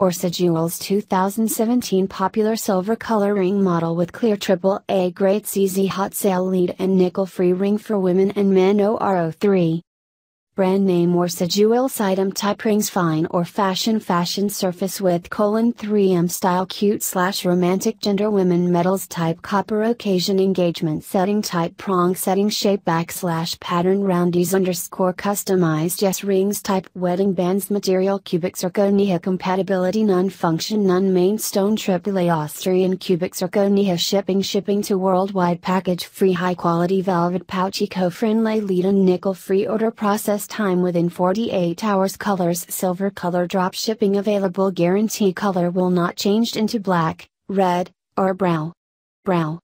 Orsa Jewels 2017 popular silver color ring model with clear AAA grade CZ hot sale lead and nickel free ring for women and men OR03. Brand name Orsa Jewels item type rings fine or fashion fashion surface with colon 3M style cute slash romantic gender women metals type copper occasion engagement setting type prong setting shape backslash pattern roundies underscore customized yes rings type wedding bands material cubic zirconia compatibility none function none main stone AAA Austrian cubic zirconia shipping shipping to worldwide package free high quality velvet pouch eco friendly lead and nickel free order process time within 48 hours colors silver color drop shipping available guarantee color will not changed into black, red, or brown. Brown.